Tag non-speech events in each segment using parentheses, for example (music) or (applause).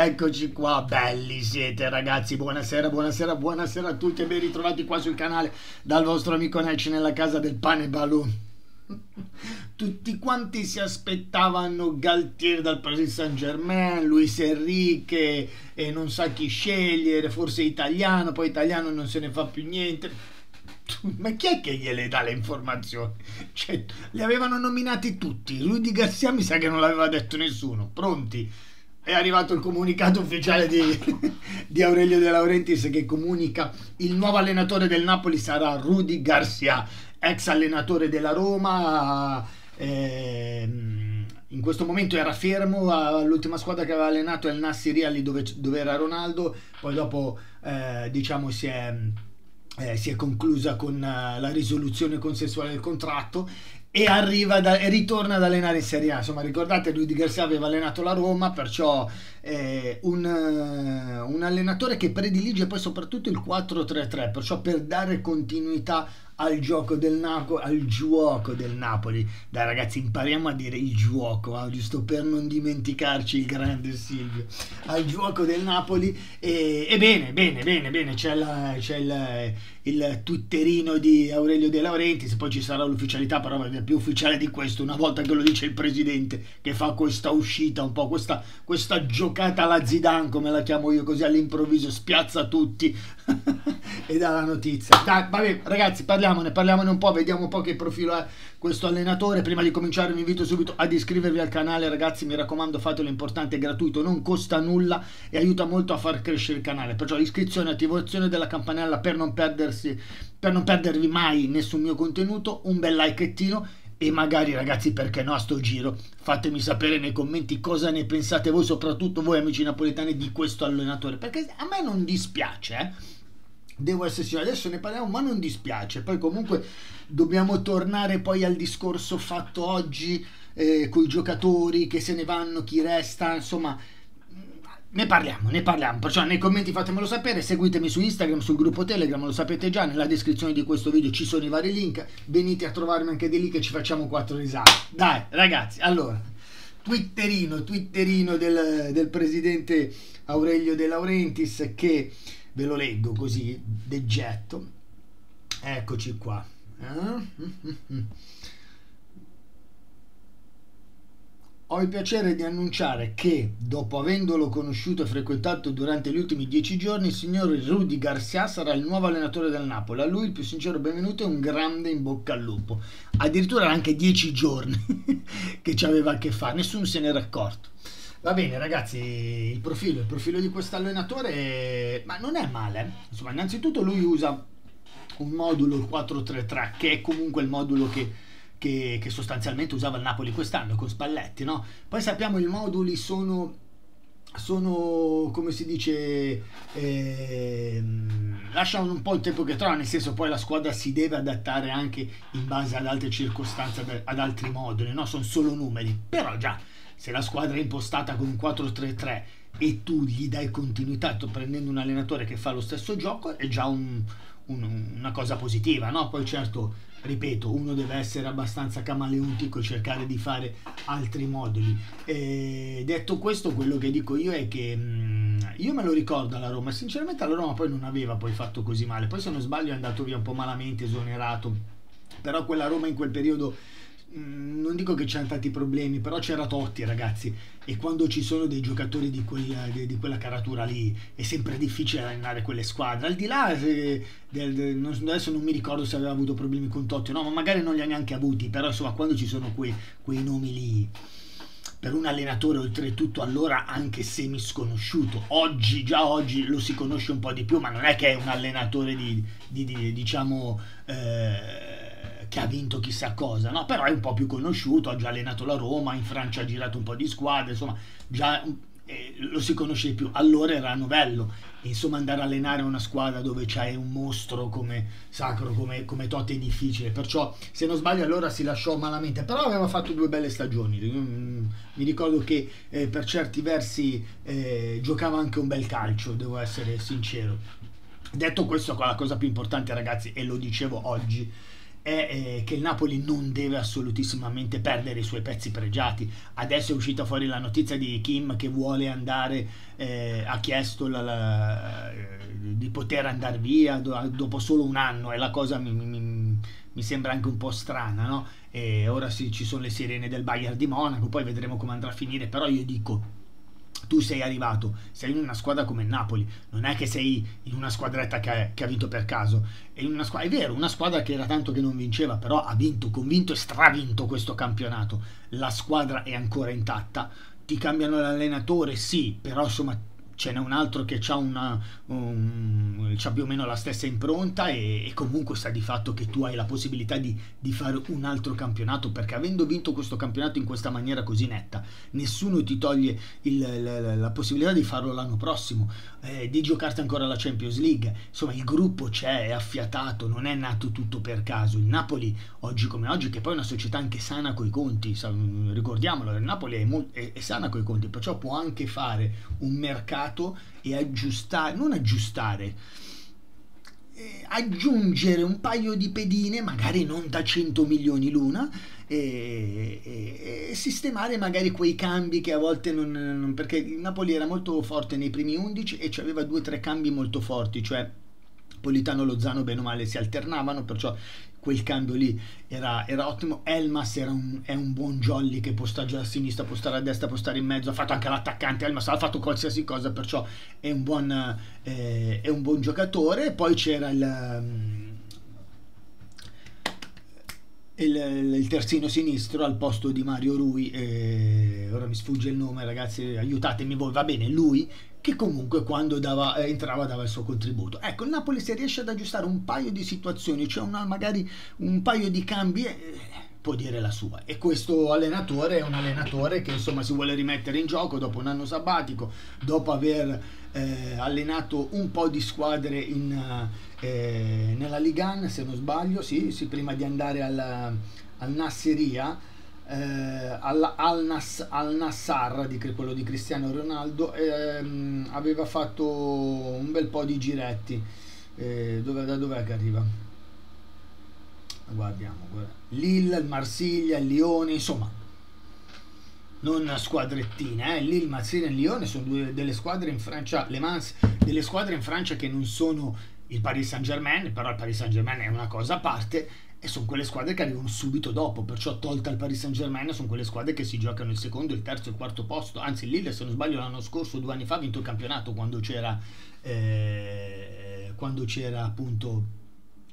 Eccoci qua, belli siete ragazzi, buonasera, buonasera, buonasera a tutti e ben ritrovati qua sul canale dal vostro amico Necci nella casa del pane balloon. Tutti quanti si aspettavano Galtier dal Paris Saint Germain, Luis Enrique e non sa chi scegliere, forse italiano, poi italiano non se ne fa più niente. (laughs) Ma chi è che gliele dà le informazioni? Cioè, li avevano nominati tutti. Rudy Garcia mi sa che non l'aveva detto nessuno. Pronti? È arrivato il comunicato ufficiale di, (laughs) di, Aurelio De Laurentiis che comunica il nuovo allenatore del Napoli sarà Rudy Garcia, ex allenatore della Roma. Ehm, in questo momento era fermo, l'ultima squadra che aveva allenato è il Nassiriya lì dove, dove, era Ronaldo, poi dopo eh, diciamo si è, eh, si è conclusa con uh, la risoluzione consensuale del contratto e arriva da, e ritorna ad allenare in Serie A. Insomma, ricordate, lui di Garcia aveva allenato la Roma, perciò eh, un, uh, un, allenatore che predilige poi soprattutto il 4-3-3, perciò per dare continuità al gioco del Napoli, al gioco del Napoli. Dai ragazzi, impariamo a dire il gioco, eh, giusto per non dimenticarci il grande Silvio. Al gioco del Napoli e, e bene, bene, bene, bene, c'è, la, c'è il, il twitterino di Aurelio De Laurentiis, poi ci sarà l'ufficialità, però è più ufficiale di questo, una volta che lo dice il presidente che fa questa uscita, un po' questa, questa giocata alla Zidane, come la chiamo io, così all'improvviso spiazza tutti (laughs) e dà la notizia. Dai, vabbè, ragazzi, parliamone, parliamone un po', vediamo un po' che profilo è questo allenatore. Prima di cominciare vi invito subito ad iscrivervi al canale, ragazzi, mi raccomando, fatelo importante, è gratuito, non costa nulla e aiuta molto a far crescere il canale. Perciò iscrizione, attivazione della campanella per non perdersi per non perdervi mai nessun mio contenuto, un bel likeettino e magari ragazzi perché no a sto giro fatemi sapere nei commenti cosa ne pensate voi soprattutto voi amici napoletani di questo allenatore perché a me non dispiace eh? Devo sincero adesso ne parliamo ma non dispiace. Poi comunque dobbiamo tornare poi al discorso fatto oggi eh, con i giocatori che se ne vanno chi resta insomma ne parliamo, ne parliamo, perciò nei commenti fatemelo sapere, seguitemi su Instagram, sul gruppo Telegram, lo sapete già, nella descrizione di questo video ci sono i vari link, venite a trovarmi anche di lì che ci facciamo quattro risate. Dai ragazzi, allora, twitterino, twitterino del, del presidente Aurelio De Laurentiis che ve lo leggo così, de getto, eccoci qua. Eh? Ho il piacere di annunciare che, dopo avendolo conosciuto e frequentato durante gli ultimi dieci giorni, il signor Rudy Garcia sarà il nuovo allenatore del Napoli. A lui il più sincero benvenuto e un grande in bocca al lupo. Addirittura anche dieci giorni (laughs) che ci aveva a che fare, nessuno se n'era accorto. Va bene ragazzi, il profilo, il profilo di questo allenatore, ma non è male. Insomma, innanzitutto lui usa un modulo, il 433, che è comunque il modulo che che, che sostanzialmente usava il Napoli quest'anno con Spalletti, no? Poi sappiamo i moduli sono sono come si dice eh, lasciano un po' il tempo che trova nel senso poi la squadra si deve adattare anche in base ad altre circostanze ad altri moduli no? sono solo numeri però già se la squadra è impostata con un 4-3-3 e tu gli dai continuità prendendo un allenatore che fa lo stesso gioco è già un, un, una cosa positiva no? poi certo ripeto, uno deve essere abbastanza camaleontico e cercare di fare altri moduli. E detto questo, quello che dico io è che mm, io me lo ricordo alla Roma, sinceramente la Roma poi non aveva poi fatto così male, poi se non sbaglio è andato via un po' malamente, esonerato, però quella Roma in quel periodo Mm, non dico che c'erano tanti problemi, però c'era Totti, ragazzi. E quando ci sono dei giocatori di quella, di, di quella caratura lì, è sempre difficile allenare quelle squadre. Al di là, se, del, del, adesso non mi ricordo se aveva avuto problemi con Totti, no, ma magari non li ha neanche avuti. Però insomma, quando ci sono quei, quei nomi lì, per un allenatore oltretutto allora anche semi sconosciuto. Oggi, già oggi lo si conosce un po' di più, ma non è che è un allenatore di, di, di diciamo... Eh, che ha vinto chissà cosa, no? Però è un po' più conosciuto, ha già allenato la Roma, in Francia ha girato un po' di squadre, insomma, già eh, lo si conosce di più. Allora era novello, insomma, andare a allenare una squadra dove c'hai un mostro come sacro, come, come Totti è difficile. Perciò, se non sbaglio, allora si lasciò malamente, però aveva fatto due belle stagioni. Mm, mi ricordo che eh, per certi versi eh, giocava anche un bel calcio, devo essere sincero. Detto questo, la cosa più importante, ragazzi, e lo dicevo oggi, è eh, che il Napoli non deve assolutissimamente perdere i suoi pezzi pregiati. Adesso è uscita fuori la notizia di Kim che vuole andare, eh, ha chiesto la, la, di poter andare via dopo solo un anno e la cosa mi, mi, mi sembra anche un po' strana, no? E ora sì, ci sono le sirene del Bayern di Monaco, poi vedremo come andrà a finire, però io dico tu sei arrivato, sei in una squadra come Napoli, non è che sei in una squadretta che ha, che ha vinto per caso, è, squadra, è vero, una squadra che era tanto che non vinceva, però ha vinto, convinto e stravinto questo campionato, la squadra è ancora intatta, ti cambiano l'allenatore, sì, però insomma ce n'è un altro che ha una, um, più o meno la stessa impronta e, e, comunque sta di fatto che tu hai la possibilità di, di, fare un altro campionato perché avendo vinto questo campionato in questa maniera così netta nessuno ti toglie il, la, la, possibilità di farlo l'anno prossimo eh, di giocarti ancora la Champions League. Insomma il gruppo c'è, è affiatato non è nato tutto per caso. Il Napoli oggi come oggi che poi è una società anche sana coi conti ricordiamolo il Napoli è, è, è sana coi conti perciò può anche fare un mercato mercato e aggiustare, non aggiustare, eh, aggiungere un paio di pedine, magari non da 100 milioni l'una, e, e, e, sistemare magari quei cambi che a volte non, non, perché il Napoli era molto forte nei primi 11 e aveva due o tre cambi molto forti, cioè Politano e Lozano bene o male si alternavano, perciò quel cambio lì era, era ottimo. Elmas era un, è un buon jolly che può stare a sinistra, può stare a destra, può stare in mezzo. Ha fatto anche l'attaccante. Elmas ha fatto qualsiasi cosa, perciò è un buon, eh, è un buon giocatore. Poi c'era il. Um, il, il, terzino sinistro al posto di Mario Rui, eh, ora mi sfugge il nome ragazzi, aiutatemi voi, va bene, lui che comunque quando dava, eh, entrava dava il suo contributo. Ecco, il Napoli se riesce ad aggiustare un paio di situazioni, cioè una, magari un paio di cambi, eh, può dire la sua. E questo allenatore è un allenatore che insomma si vuole rimettere in gioco dopo un anno sabbatico, dopo aver eh, allenato un po' di squadre in, eh, nella Ligan, se non sbaglio, sì, sì prima di andare al, al Nasseria eh, al, al, Nas, al, Nassar, di quello di Cristiano Ronaldo, ehm, aveva fatto un bel po' di giretti. Eh, dove, da dov'è che arriva? Guardiamo, guarda. Lille, il Marsiglia, il Lione, insomma, non squadrettine, eh? Lille, Marsiglia e Lione sono due delle squadre in Francia, Le Mans, delle squadre in Francia che non sono il Paris Saint Germain, però il Paris Saint Germain è una cosa a parte e sono quelle squadre che arrivano subito dopo, perciò tolta il Paris Saint Germain sono quelle squadre che si giocano il secondo, il terzo e il quarto posto, anzi il Lille se non sbaglio l'anno scorso, due anni fa ha vinto il campionato quando c'era, eh, quando c'era appunto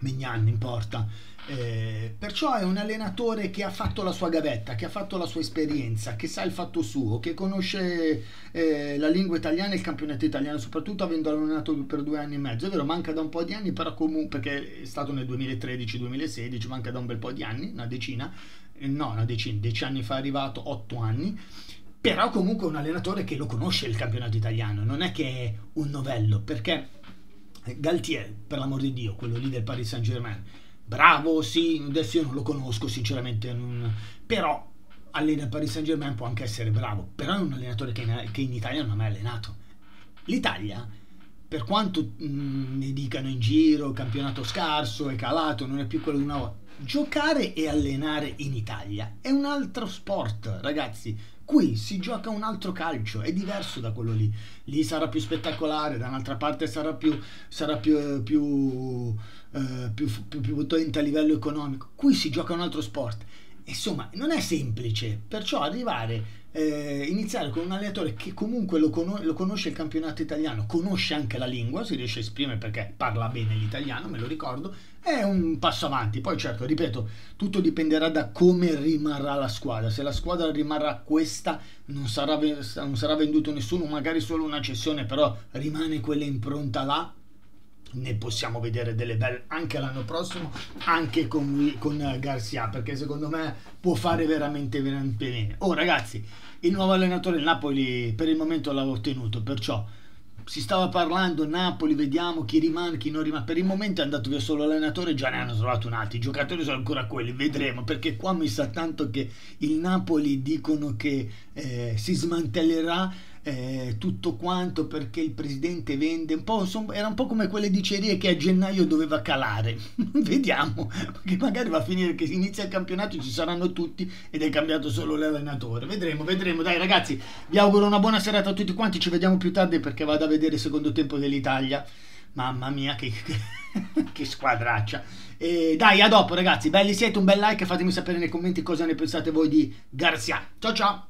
Mignan in porta. Eh, perciò è un allenatore che ha fatto la sua gavetta, che ha fatto la sua esperienza, che sa il fatto suo, che conosce eh, la lingua italiana e il campionato italiano, soprattutto avendo allenato per due anni e mezzo. È vero, manca da un po' di anni, però comunque, perché è stato nel 2013-2016, manca da un bel po' di anni, una decina, eh, no, una decina, dieci anni fa è arrivato, otto anni però comunque è un allenatore che lo conosce il campionato italiano, non è che è un novello, perché Galtier, per l'amor di Dio, quello lì del Paris Saint Germain, bravo, sì, adesso io non lo conosco sinceramente, non... però allena il Paris Saint Germain può anche essere bravo, però è un allenatore che in, che in Italia non ha mai allenato. L'Italia, per quanto mh, mm, ne dicano in giro, campionato scarso, è calato, non è più quello di una volta, giocare e allenare in Italia è un altro sport, ragazzi. Qui si gioca un altro calcio, è diverso da quello lì. Lì sarà più spettacolare, da un'altra parte sarà più, sarà più, più, eh, più, più, più potente a livello economico. Qui si gioca un altro sport. Insomma, non è semplice, perciò arrivare eh, iniziare con un allenatore che comunque lo, con- lo, conosce il campionato italiano, conosce anche la lingua, si riesce a esprimere perché parla bene l'italiano, me lo ricordo, è un passo avanti. Poi certo, ripeto, tutto dipenderà da come rimarrà la squadra. Se la squadra rimarrà questa, non sarà, non sarà venduto nessuno, magari solo una cessione, però rimane quella impronta là. Ne possiamo vedere delle belle anche l'anno prossimo, anche con, con Garcia, perché secondo me può fare veramente, veramente bene. Oh ragazzi, il nuovo allenatore del Napoli per il momento l'ha ottenuto, perciò si stava parlando Napoli, vediamo chi rimane, chi non rimane. Per il momento è andato via solo l'allenatore, già ne hanno trovato un altro. I giocatori sono ancora quelli, vedremo. Perché qua mi sa tanto che il Napoli dicono che eh, si smantellerà eh, tutto quanto perché il presidente vende un po', insomma, era un po' come quelle dicerie che a gennaio doveva calare. (laughs) Vediamo, perché magari va a finire che inizia il campionato, ci saranno tutti ed è cambiato solo l'allenatore. Vedremo, vedremo. Dai ragazzi, vi auguro una buona serata a tutti quanti, ci vediamo più tardi perché vado a vedere il secondo tempo dell'Italia. Mamma mia, che, che (laughs) squadraccia. E dai, a dopo ragazzi, belli siete, un bel like, fatemi sapere nei commenti cosa ne pensate voi di Garzia. Ciao ciao!